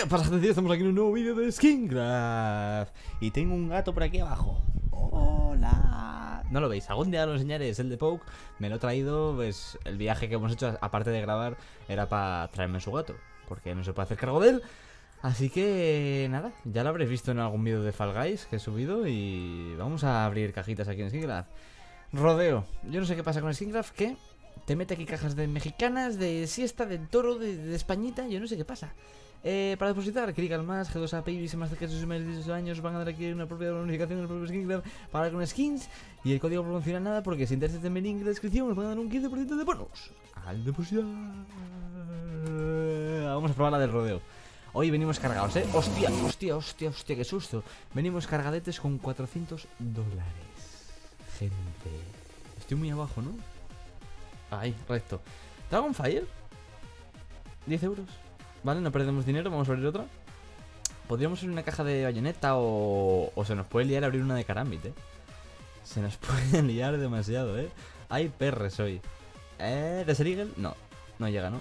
¿Qué pasa? Estamos aquí en un nuevo vídeo de Skingraft. Y tengo un gato por aquí abajo. Hola. No lo veis, algún día lo enseñaré, es el de Poke. Me lo he traído, pues el viaje que hemos hecho Aparte de grabar, era para traerme su gato Porque no se puede hacer cargo de él. Así que nada, ya lo habréis visto en algún vídeo de Fall Guys que he subido Y vamos a abrir cajitas aquí en Skingraft. Rodeo, yo no sé qué pasa con Skingraft Que te mete aquí cajas de mexicanas, de siesta, de toro, de españita, yo no sé qué pasa. Eh, para depositar, clic al más, G2 API, si más de sus 18 años van a dar aquí una propia bonificación del propio Skin Club para con skins y el código promocional nada porque si interesa en el link de descripción nos van a dar un 15% de bonus al depositar. Vamos a probar la del rodeo. Hoy venimos cargados, ¿eh? Hostia, hostia, hostia, hostia, qué susto. Venimos cargadetes con 400 dólares. Gente. Estoy muy abajo, ¿no? Ahí, recto. Dragonfire. 10 euros. Vale, no perdemos dinero, vamos a abrir otra. Podríamos abrir una caja de bayoneta o, o se nos puede liar abrir una de carambit, eh. Se nos puede liar demasiado, eh. Hay perres hoy. ¿Eh? ¿De Serigel? No, no llega, ¿no?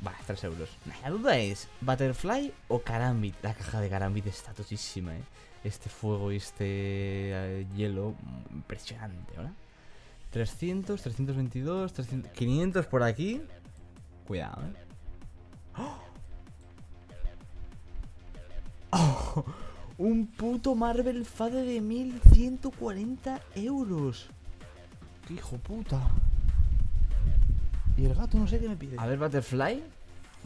Vale, 3 euros. La duda es, ¿Butterfly o Carambit? La caja de Carambit está totísima, ¿eh? Este fuego y este eh, hielo, impresionante, ¿verdad? 300, 322, 300, 500 por aquí. Cuidado, ¿eh? ¡Oh! Un puto Marvel Fade de 1140 euros. ¡Qué hijo puta! Y el gato no sé qué me pide. A ver, Butterfly.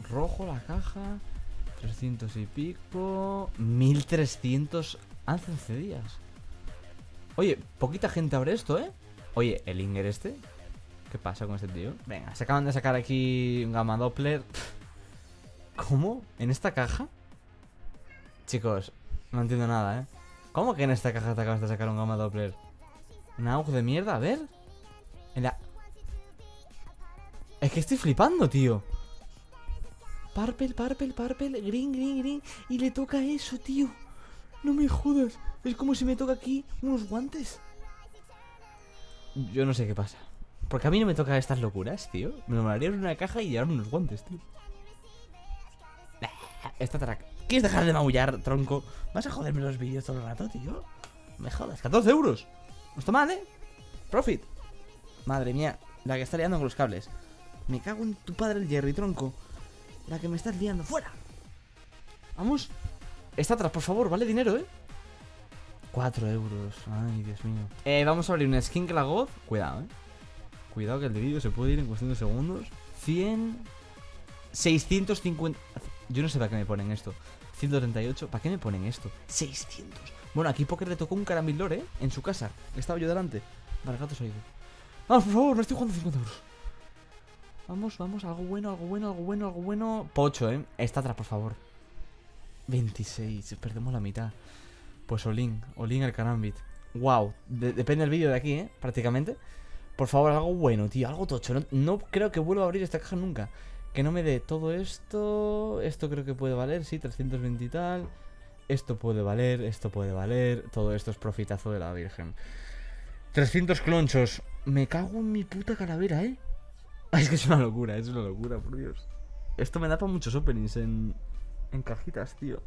Rojo la caja. 300 y pico. 1300 hace 11 días. Oye, poquita gente abre esto, ¿eh? Oye, el Inger este. ¿Qué pasa con este tío? Venga, se acaban de sacar aquí un Gamma Doppler. ¿Cómo? ¿En esta caja? Chicos, no entiendo nada, ¿eh? ¿Cómo que en esta caja te acabas de sacar un Gamma Doppler? ¿Un auge de mierda? A ver. En. Es que estoy flipando, tío. Purple, purple, purple, green, green, green. Y le toca eso, tío. No me jodas. Es como si me toca aquí unos guantes. Yo no sé qué pasa. Porque a mí no me toca estas locuras, tío. Me lo en una caja y llevarme unos guantes, tío. Esta track. ¿Quieres dejar de maullar, tronco? ¿Vas a joderme los vídeos todo el rato, tío? Me jodas. 14 euros. No está mal, ¿eh? Profit. Madre mía. La que está liando con los cables. Me cago en tu padre el Jerry, tronco. La que me estás liando. ¡Fuera! Vamos. Está atrás, por favor. Vale dinero, ¿eh? 4 euros. Ay, Dios mío. Eh, vamos a abrir una skin God. Cuidado, eh. Cuidado que el vídeo se puede ir en cuestión de segundos. 100. 650. Yo no sé para qué me ponen esto. 138. ¿Para qué me ponen esto? 600. Bueno, aquí Poker le tocó un caramilor, ¿eh? En su casa. Estaba yo delante. Vale, gato se ha ido. Vamos, por favor, me estoy jugando 50 euros. Vamos, vamos, algo bueno, algo bueno, algo bueno, algo bueno. Pocho, ¿eh? Está atrás, por favor. 26. Perdemos la mitad. Pues Olin, Olin el Carambit. Wow, depende del vídeo de aquí, ¿eh? Prácticamente. Por favor, algo bueno, tío, algo tocho. No, creo que vuelva a abrir esta caja nunca. Que no me dé todo esto. Esto creo que puede valer, sí, 320 y tal. Esto puede valer, esto puede valer. Todo esto es profitazo de la Virgen. 300 clonchos. Me cago en mi puta calavera, ¿eh? es que es una locura, es una locura, por Dios. Esto me da para muchos openings en, en cajitas, tío.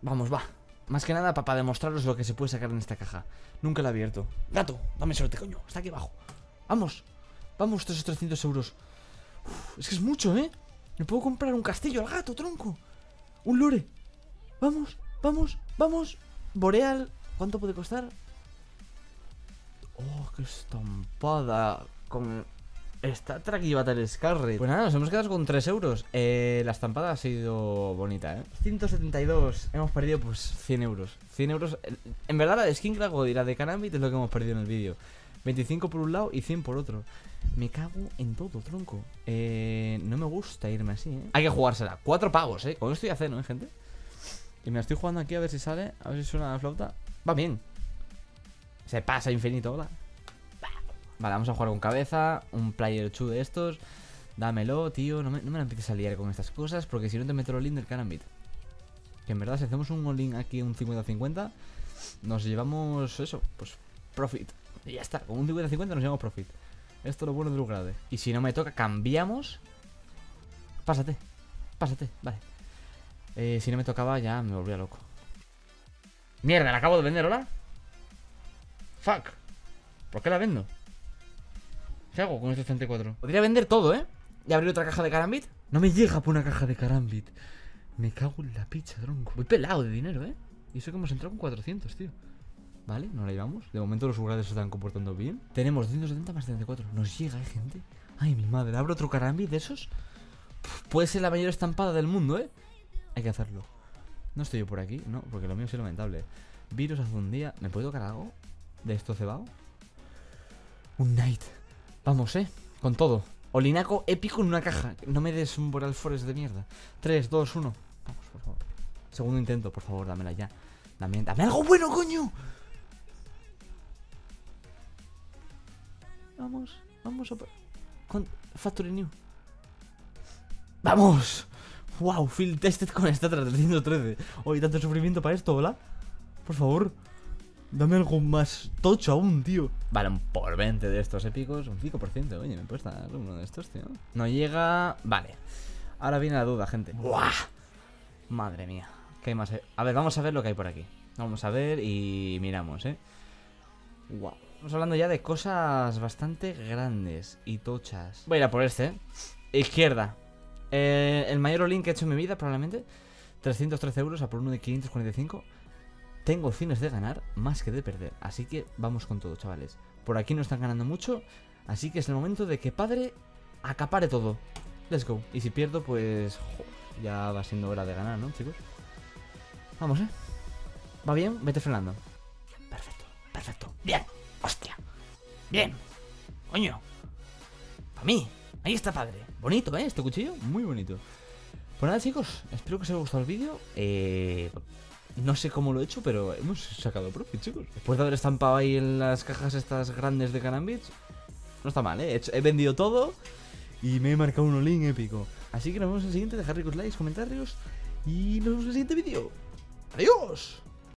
Vamos, va. Más que nada para demostraros lo que se puede sacar en esta caja. Nunca la he abierto. Gato, dame suerte, coño. Está aquí abajo. Vamos. Vamos, esos 300 euros. Es que es mucho, ¿eh? Me puedo comprar un castillo al gato, tronco. Un lore. Vamos, vamos, vamos. Boreal. ¿Cuánto puede costar? Oh, qué estampada. Con Está Track y Battle Scarlet. Pues nada, nos hemos quedado con 3 euros. Eh, la estampada ha sido bonita, ¿eh? 172. Hemos perdido, pues, 100 euros. 100 euros. En verdad, la de Skin y la de Canambit es lo que hemos perdido en el vídeo. 25 por un lado y 100 por otro. Me cago en todo, tronco. Eh, no me gusta irme así, ¿eh? Hay que jugársela. Cuatro pagos, ¿eh? Con esto ya ceno, ¿eh, gente? Y me la estoy jugando aquí a ver si sale. A ver si suena la flauta. Va bien. Se pasa infinito, hola. Vale, vamos a jugar con cabeza. Un player 2 de estos. Dámelo, tío. No me, no me la empieces a liar con estas cosas. Porque si no te meto el all del Carambit. Que en verdad, si hacemos un all aquí, un 50-50, nos llevamos eso, pues profit. Y ya está. Con un 50-50 nos llevamos profit. Esto es lo bueno del grade. Y si no me toca, cambiamos. Pásate. Pásate, vale. Eh, si no me tocaba ya me volvía loco. Mierda, la acabo de vender, ¿hola? Fuck. ¿Por qué la vendo? ¿Qué hago con este 34? Podría vender todo, ¿eh? Y abrir otra caja de carambit. No me llega por una caja de carambit. Me cago en la picha, tronco. Voy pelado de dinero, ¿eh? Y eso que hemos entrado con 400, tío. Vale, no la llevamos. De momento los upgrades se están comportando bien. Tenemos 270 más 74. Nos llega, ¿eh, gente? Ay, mi madre. ¿Abro otro carambit de esos? Puede ser la mayor estampada del mundo, ¿eh? Hay que hacerlo. No estoy yo por aquí, no, porque lo mío es lamentable. Virus hace un día. ¿Me puede tocar algo? ¿De esto cebado? Un Knight. Vamos, ¿eh? Con todo. Olinaco épico en una caja. No me des un Boreal Forest de mierda. 3, 2, 1. Vamos, por favor. Segundo intento, por favor, dámela ya. Dame, dame algo bueno, coño. Vamos, vamos a... Con Factory New. ¡Vamos! ¡Wow! Field tested con esta 313. Oye, tanto sufrimiento para esto, ¿hola? Por favor. Dame algo más tocho aún, tío. Vale, un por 20 de estos épicos. Un 5%. Oye, me puedes dar uno de estos, tío. No llega... Vale. Ahora viene la duda, gente. ¡Buah! Madre mía. ¿Qué hay más? A ver, vamos a ver lo que hay por aquí. Vamos a ver y miramos, ¿eh? Wow. Estamos hablando ya de cosas bastante grandes y tochas. Voy a ir a por este, ¿eh? Izquierda. Eh, el mayor all que he hecho en mi vida, probablemente. 313 euros a por uno de 545. Tengo opciones de ganar más que de perder. Así que vamos con todo, chavales. Por aquí no están ganando mucho. Así que es el momento de que padre acapare todo. Let's go. Y si pierdo, pues. jo, ya va siendo hora de ganar, ¿no, chicos? Vamos, ¿eh? ¿Va bien? Vete frenando. Perfecto, perfecto. Bien. Hostia. Bien. Coño. Para mí. Ahí está padre. Bonito, ¿eh? Este cuchillo. Muy bonito. Pues nada, chicos. Espero que os haya gustado el vídeo. Eh... No sé cómo lo he hecho, pero hemos sacado profit, chicos. Después de haber estampado ahí en las cajas estas grandes de Canambits, no está mal, ¿eh? He, he vendido todo y me he marcado un all épico. Así que nos vemos en el siguiente. Dejad ricos likes, comentarios y nos vemos en el siguiente vídeo. ¡Adiós!